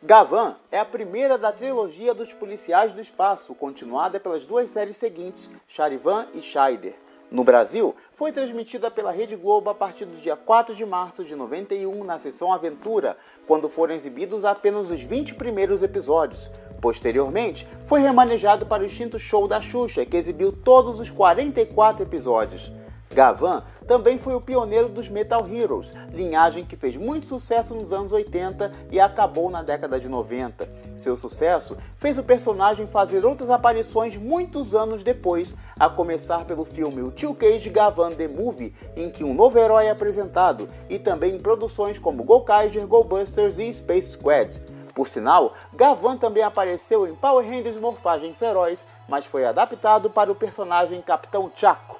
Gavan é a primeira da trilogia dos policiais do espaço, continuada pelas duas séries seguintes, Charivan e Scheider. No Brasil, foi transmitida pela Rede Globo a partir do dia 4 de março de 91 na sessão Aventura, quando foram exibidos apenas os 20 primeiros episódios. Posteriormente, foi remanejado para o extinto show da Xuxa, que exibiu todos os 44 episódios. Gavan também foi o pioneiro dos Metal Heroes, linhagem que fez muito sucesso nos anos 80 e acabou na década de 90. Seu sucesso fez o personagem fazer outras aparições muitos anos depois, a começar pelo filme O Tio Cage Gavan The Movie, em que um novo herói é apresentado, e também em produções como Gokaiger, Go Busters e Space Squad. Por sinal, Gavan também apareceu em Power Rangers Morfagem Feroz, mas foi adaptado para o personagem Capitão Chaco.